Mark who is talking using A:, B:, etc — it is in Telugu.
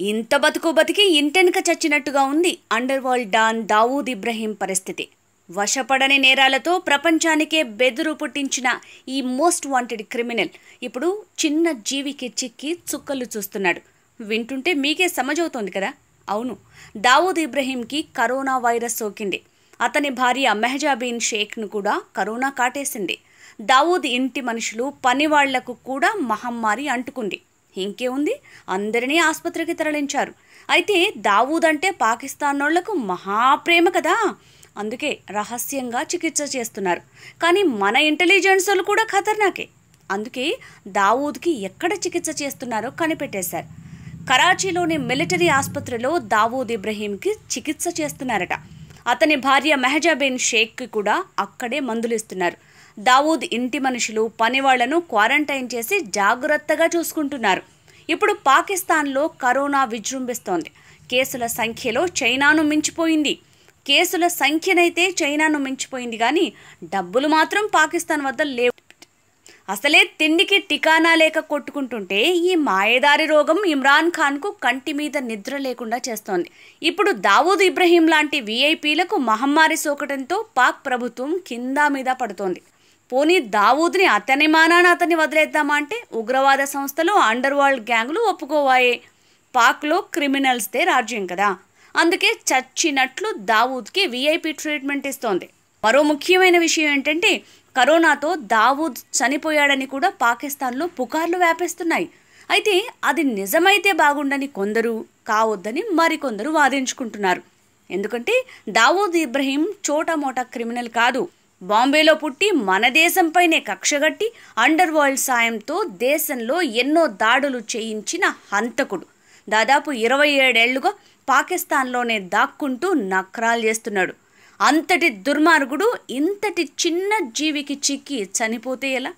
A: ఇంత బతుకు బతికి ఇంటెనక చచ్చినట్టుగా ఉంది underworld don Dawood Ibrahim పరిస్థితి. వశపడని నేరాలతో ప్రపంచానికే బెదురు పుట్టించిన ఈ మోస్ట్ వాంటెడ్ క్రిమినల్ ఇప్పుడు చిన్న జీవికి చిక్కి చుక్కలు చూస్తున్నాడు. వింటుంటే మీకే సమజవుతోంది కదా? అవును దావూద్ ఇబ్రహీంకి కరోనా వైరస్ సోకింది. అతని భార్య మెహజాబీన్ షేక్ను కూడా కరోనా కాటేసింది. దావూద్ ఇంటి మనుషులు పనివాళ్ళకు కూడా మహమ్మారి అంటుకుంది. ఇంకేముంది? అందరినీ ఆసుపత్రికి తరలించారు. అయితే దావూద్ అంటే పాకిస్తానోళ్ళకు మహాప్రేమ కదా. అందుకే రహస్యంగా చికిత్స చేస్తున్నారు. కానీ మన ఇంటెలిజెన్స్ వాళ్ళు కూడా ఖతర్నాకే. అందుకే దావూద్కి ఎక్కడ చికిత్స చేస్తున్నారో కనిపెట్టేశారు. కరాచీలోని మిలిటరీ ఆసుపత్రిలో దావూద్ ఇబ్రహీంకి చికిత్స చేస్తున్నారట. అతని భార్య మెహజాబేన్ షేక్కి కూడా అక్కడే మందులు ఇస్తున్నారు. దావూద్ ఇంటి మనుషులు పనివాళ్ళను క్వారంటైన్ చేసి జాగ్రత్తగా చూసుకుంటున్నారు. ఇప్పుడు పాకిస్తాన్లో కరోనా విజృంభిస్తోంది. కేసుల సంఖ్యలో చైనాను మించిపోయింది. కేసుల సంఖ్యనైతే చైనాను మించిపోయింది కానీ డబ్బులు మాత్రం పాకిస్తాన్ వద్ద లేవు. అసలే తిండికి టికానా లేక కొట్టుకుంటుంటే ఈ మాయదారి రోగం ఇమ్రాన్ ఖాన్కు కంటి మీద నిద్ర లేకుండా చేస్తోంది. ఇప్పుడు దావూద్ ఇబ్రహీం లాంటి వీఐపీలకు మహమ్మారి సోకటంతో పాక్ ప్రభుత్వం కింద మీద పడుతోంది. పోనీ దావూద్ని అతని మానాన అతన్ని వదిలేద్దామా అంటే ఉగ్రవాద సంస్థలు అండర్ వరల్డ్ గ్యాంగులు ఒప్పుకోవాయే. పాక్లో క్రిమినల్స్దే రాజ్యం కదా. అందుకే చచ్చినట్లు దావూద్కి వీఐపీ ట్రీట్మెంట్ ఇస్తోంది. మరో ముఖ్యమైన విషయం ఏంటంటే కరోనాతో దావూద్ చనిపోయాడని కూడా పాకిస్తాన్లో పుకార్లు వ్యాపిస్తున్నాయి. అయితే అది నిజమైతే బాగుండని కొందరు కావద్దని మరికొందరు వాదించుకుంటున్నారు. ఎందుకంటే దావూద్ ఇబ్రహీం చోటమోటా క్రిమినల్ కాదు. బాంబేలో పుట్టి మన దేశంపైనే కక్షగట్టి అండర్ వరల్డ్ సాయంతో దేశంలో ఎన్నో దాడులు చేయించిన హంతకుడు. దాదాపు ఇరవై ఏడేళ్ళుగా పాకిస్తాన్లోనే దాక్కుంటూ నక్రాలు చేస్తున్నాడు. అంతటి దుర్మార్గుడు ఇంతటి చిన్న జీవికి చిక్కి చనిపోతే ఎలా?